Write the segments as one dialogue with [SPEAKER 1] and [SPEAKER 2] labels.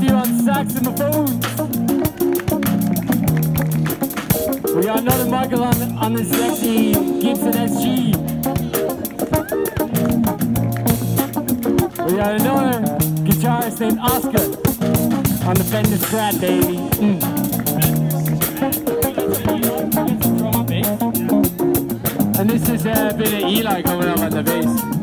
[SPEAKER 1] with you on sax and the phones. We got another Michael on, on the sexy Gibson SG. We got another guitarist named Oscar on the Fender Strat, baby. Mm. And this is a bit of Eli coming up on the bass.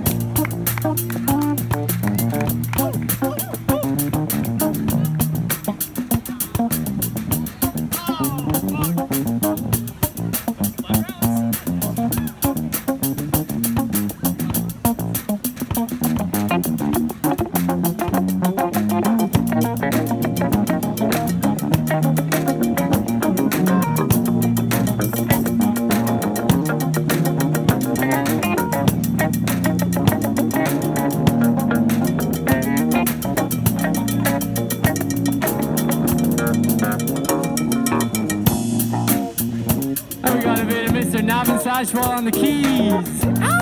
[SPEAKER 1] Sajwal on the keys.